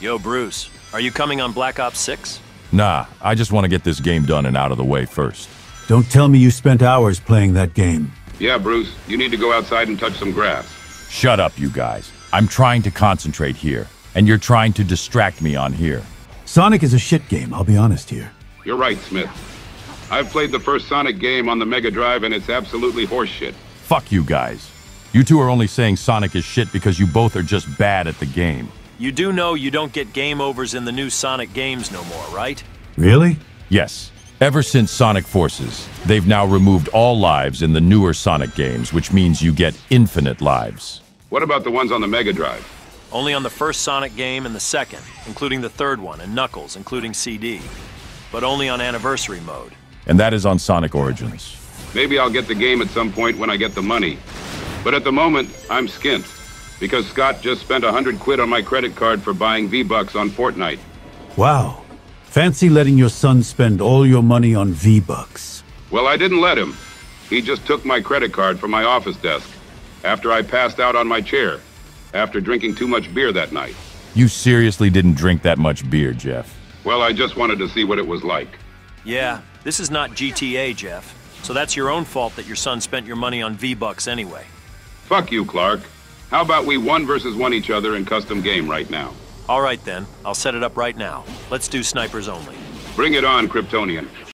Yo, Bruce, are you coming on Black Ops 6? Nah, I just want to get this game done and out of the way first. Don't tell me you spent hours playing that game. Yeah, Bruce, you need to go outside and touch some grass. Shut up, you guys. I'm trying to concentrate here, and you're trying to distract me on here. Sonic is a shit game, I'll be honest here. You're right, Smith. I've played the first Sonic game on the Mega Drive, and it's absolutely horseshit. Fuck you guys. You two are only saying Sonic is shit because you both are just bad at the game. You do know you don't get game overs in the new Sonic games no more, right? Really? Yes. Ever since Sonic Forces, they've now removed all lives in the newer Sonic games, which means you get infinite lives. What about the ones on the Mega Drive? Only on the first Sonic game and the second, including the third one, and Knuckles, including CD. But only on Anniversary mode. And that is on Sonic Origins. Maybe I'll get the game at some point when I get the money. But at the moment, I'm skint. Because Scott just spent a hundred quid on my credit card for buying V-Bucks on Fortnite. Wow. Fancy letting your son spend all your money on V-Bucks. Well, I didn't let him. He just took my credit card from my office desk after I passed out on my chair after drinking too much beer that night. You seriously didn't drink that much beer, Jeff. Well, I just wanted to see what it was like. Yeah, this is not GTA, Jeff. So that's your own fault that your son spent your money on V-Bucks anyway. Fuck you, Clark. How about we one versus one each other in custom game right now? All right then, I'll set it up right now. Let's do snipers only. Bring it on, Kryptonian.